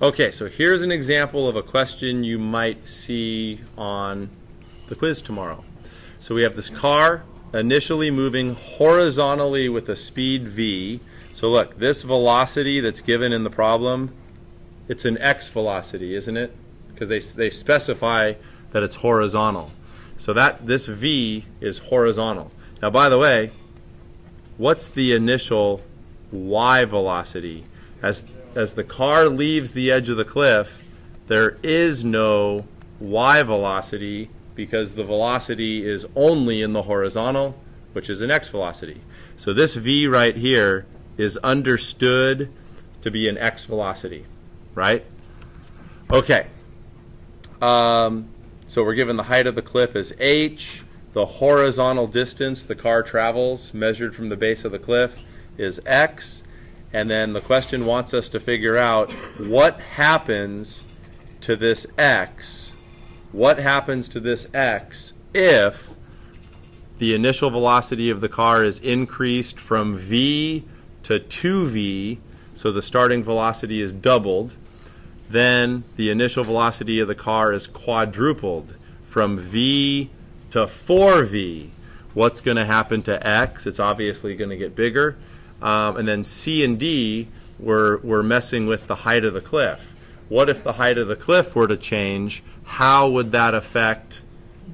Okay, so here's an example of a question you might see on the quiz tomorrow. So we have this car initially moving horizontally with a speed v. So look, this velocity that's given in the problem, it's an x velocity, isn't it? Because they, they specify that it's horizontal. So that this v is horizontal. Now by the way, what's the initial y velocity? As as the car leaves the edge of the cliff, there is no y velocity because the velocity is only in the horizontal, which is an x velocity. So this v right here is understood to be an x velocity, right? Okay. Um, so we're given the height of the cliff as h. The horizontal distance the car travels, measured from the base of the cliff, is x. And then the question wants us to figure out what happens to this x, what happens to this x if the initial velocity of the car is increased from v to 2v, so the starting velocity is doubled, then the initial velocity of the car is quadrupled from v to 4v. What's going to happen to x? It's obviously going to get bigger. Um, and then C and D, we're, we're messing with the height of the cliff. What if the height of the cliff were to change? How would that affect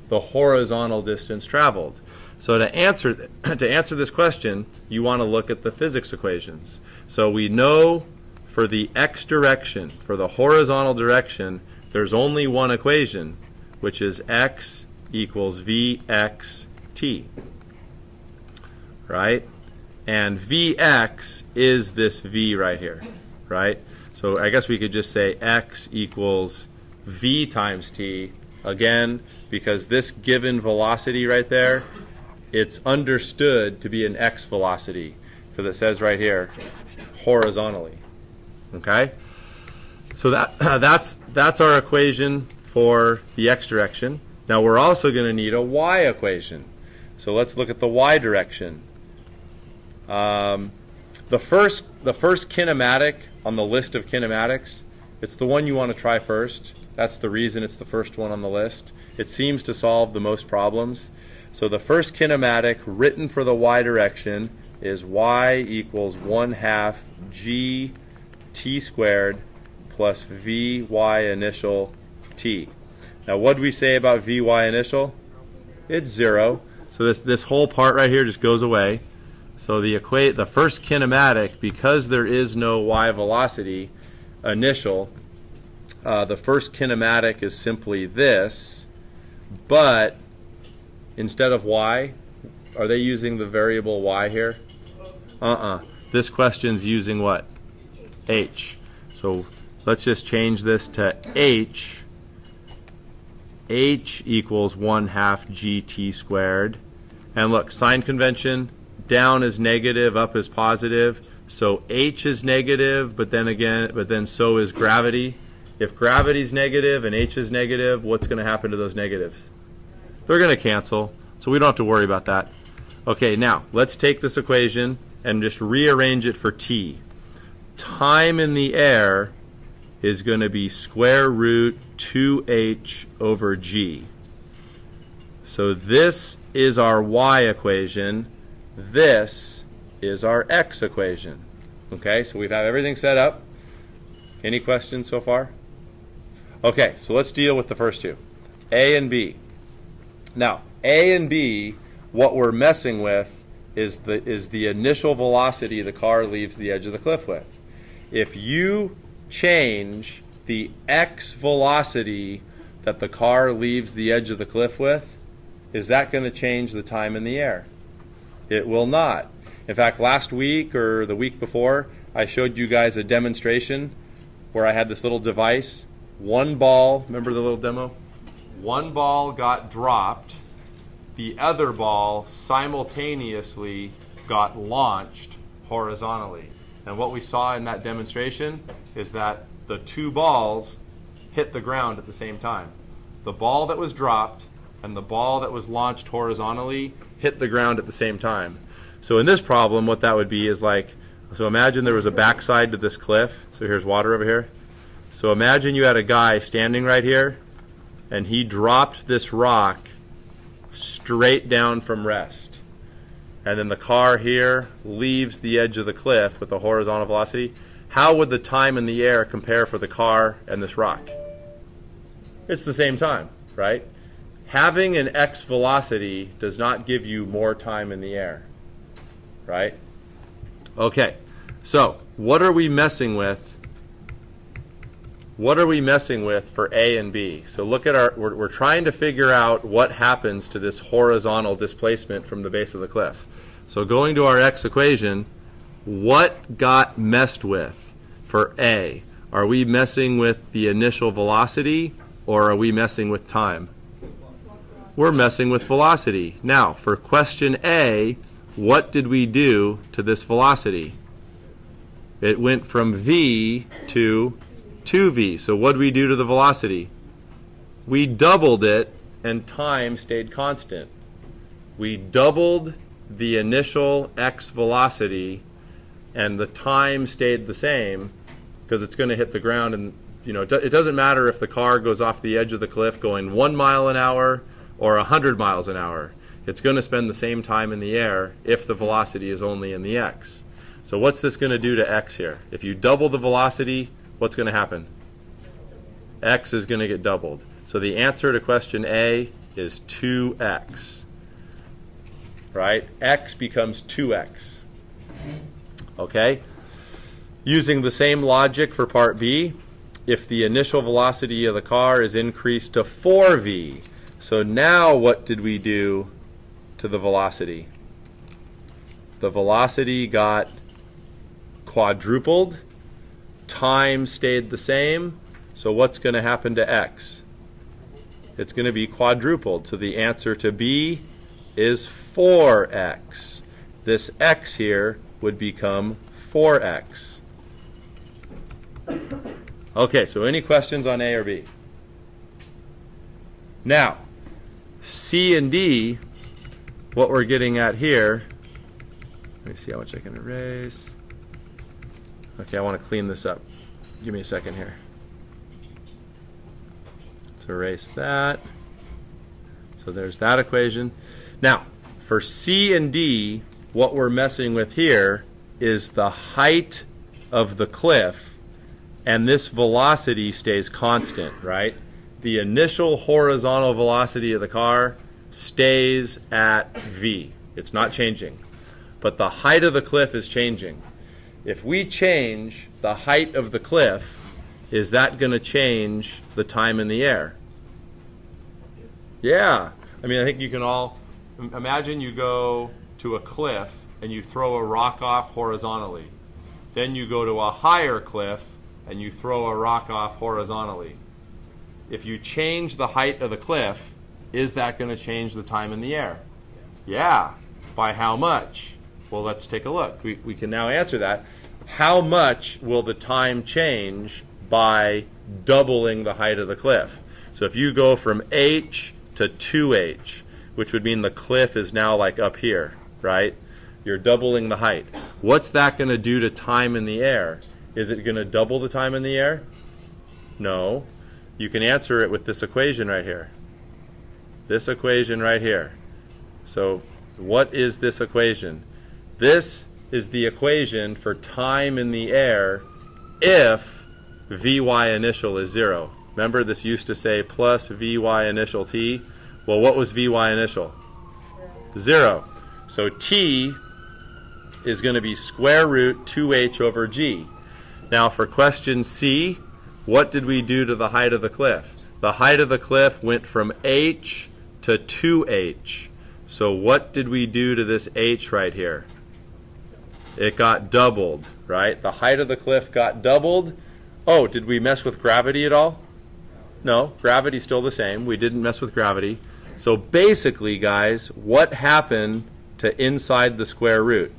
the horizontal distance traveled? So to answer, to answer this question, you want to look at the physics equations. So we know for the x direction, for the horizontal direction, there's only one equation, which is x equals vxt. Right? And Vx is this V right here, right? So I guess we could just say x equals V times t, again, because this given velocity right there, it's understood to be an x velocity, because it says right here, horizontally, okay? So that, that's, that's our equation for the x direction. Now we're also going to need a y equation. So let's look at the y direction. Um, the first, the first kinematic on the list of kinematics, it's the one you want to try first. That's the reason it's the first one on the list. It seems to solve the most problems. So the first kinematic written for the y direction is y equals 1 half g t squared plus vy initial t. Now what do we say about vy initial? It's 0. So this, this whole part right here just goes away. So the equate the first kinematic, because there is no y velocity initial, uh, the first kinematic is simply this, but instead of y, are they using the variable y here? Uh-uh. This question's using what? h. So let's just change this to h. h equals 1 half gt squared. And look, sign convention, down is negative, up is positive. So H is negative, but then again, but then so is gravity. If gravity is negative and H is negative, what's going to happen to those negatives? They're going to cancel, so we don't have to worry about that. Okay, now let's take this equation and just rearrange it for t. Time in the air is going to be square root 2h over g. So this is our y equation. This is our x equation. Okay, so we've have everything set up. Any questions so far? Okay, so let's deal with the first two, A and B. Now, A and B, what we're messing with is the, is the initial velocity the car leaves the edge of the cliff with. If you change the x velocity that the car leaves the edge of the cliff with, is that going to change the time in the air? It will not. In fact, last week or the week before, I showed you guys a demonstration where I had this little device. One ball, remember the little demo? One ball got dropped. The other ball simultaneously got launched horizontally. And what we saw in that demonstration is that the two balls hit the ground at the same time. The ball that was dropped and the ball that was launched horizontally hit the ground at the same time. So in this problem, what that would be is like, so imagine there was a backside to this cliff. So here's water over here. So imagine you had a guy standing right here, and he dropped this rock straight down from rest. And then the car here leaves the edge of the cliff with a horizontal velocity. How would the time in the air compare for the car and this rock? It's the same time, right? Having an x velocity does not give you more time in the air, right? Okay, so what are we messing with? What are we messing with for A and B? So look at our, we're, we're trying to figure out what happens to this horizontal displacement from the base of the cliff. So going to our x equation, what got messed with for A? Are we messing with the initial velocity or are we messing with time? We're messing with velocity. Now, for question A, what did we do to this velocity? It went from v to 2v. So what did we do to the velocity? We doubled it and time stayed constant. We doubled the initial x velocity and the time stayed the same because it's going to hit the ground and you know it doesn't matter if the car goes off the edge of the cliff going one mile an hour or 100 miles an hour. It's going to spend the same time in the air if the velocity is only in the x. So what's this going to do to x here? If you double the velocity, what's going to happen? x is going to get doubled. So the answer to question A is 2x. Right? x becomes 2x. Okay? Using the same logic for part B, if the initial velocity of the car is increased to 4v, so now what did we do to the velocity? The velocity got quadrupled, time stayed the same, so what's going to happen to x? It's going to be quadrupled. So the answer to B is 4x. This x here would become 4x. Okay, so any questions on A or B? Now, C and D, what we're getting at here, let me see how much I can erase. Okay, I want to clean this up. Give me a second here. Let's erase that. So there's that equation. Now, for C and D, what we're messing with here is the height of the cliff, and this velocity stays constant, right? The initial horizontal velocity of the car stays at v. It's not changing. But the height of the cliff is changing. If we change the height of the cliff, is that going to change the time in the air? Yeah. I mean, I think you can all imagine you go to a cliff and you throw a rock off horizontally. Then you go to a higher cliff and you throw a rock off horizontally if you change the height of the cliff, is that going to change the time in the air? Yeah. By how much? Well, let's take a look. We, we can now answer that. How much will the time change by doubling the height of the cliff? So if you go from h to 2h, which would mean the cliff is now like up here, right? You're doubling the height. What's that going to do to time in the air? Is it going to double the time in the air? No you can answer it with this equation right here. This equation right here. So what is this equation? This is the equation for time in the air if Vy initial is 0. Remember this used to say plus Vy initial t? Well, what was Vy initial? 0. So t is going to be square root 2h over g. Now for question C, what did we do to the height of the cliff? The height of the cliff went from h to 2h. So what did we do to this h right here? It got doubled, right? The height of the cliff got doubled. Oh, did we mess with gravity at all? No, gravity's still the same. We didn't mess with gravity. So basically, guys, what happened to inside the square root?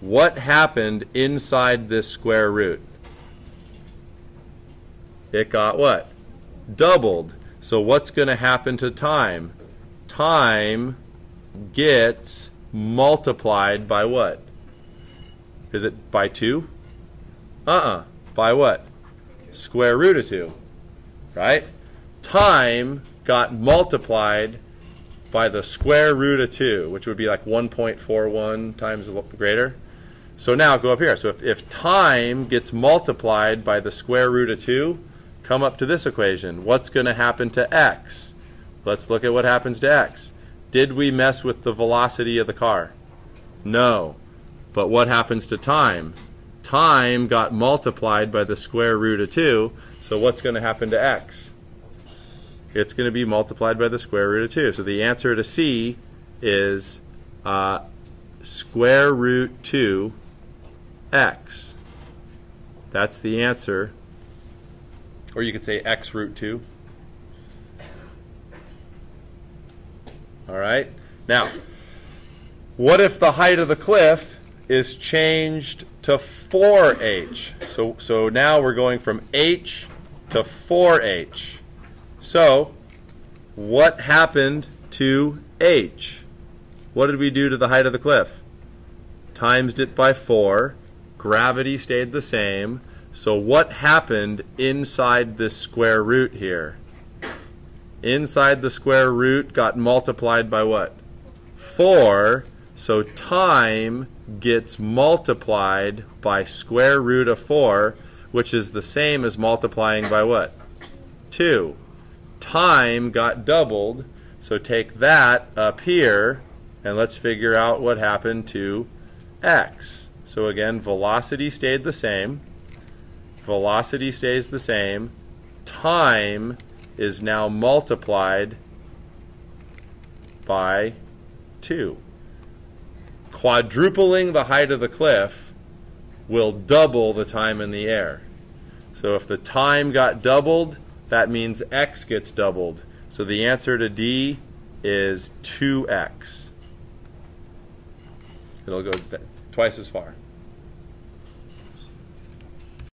What happened inside this square root? It got what? Doubled. So what's going to happen to time? Time gets multiplied by what? Is it by 2? Uh-uh. By what? square root of 2, right? Time got multiplied by the square root of 2, which would be like 1.41 times greater. So now go up here. So if, if time gets multiplied by the square root of 2, come up to this equation. What's going to happen to x? Let's look at what happens to x. Did we mess with the velocity of the car? No. But what happens to time? Time got multiplied by the square root of 2, so what's going to happen to x? It's going to be multiplied by the square root of 2. So the answer to C is uh, square root 2 x. That's the answer. Or you could say x root 2. All right. Now, what if the height of the cliff is changed to 4h? So, so now we're going from h to 4h. So, what happened to h? What did we do to the height of the cliff? Times it by 4. Gravity stayed the same. So what happened inside this square root here? Inside the square root got multiplied by what? 4. So time gets multiplied by square root of 4, which is the same as multiplying by what? 2. Time got doubled, so take that up here, and let's figure out what happened to x. So again, velocity stayed the same. Velocity stays the same. Time is now multiplied by 2. Quadrupling the height of the cliff will double the time in the air. So if the time got doubled, that means x gets doubled. So the answer to D is 2x. It'll go twice as far.